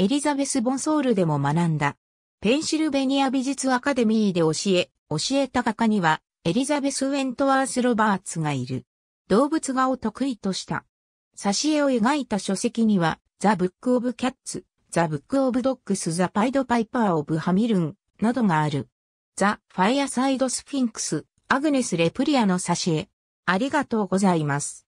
エリザベス・ボンソールでも学んだ。ペンシルベニア美術アカデミーで教え、教えた画家には、エリザベス・ウェントワース・ロバーツがいる。動物画を得意とした。挿絵を描いた書籍には、 The Book of Cats、 The Book of Dogs、The Pied Piper of Hamelin、などがある。 The Fireside Sphinx、アグネス・レプリアの挿絵。ありがとうございます。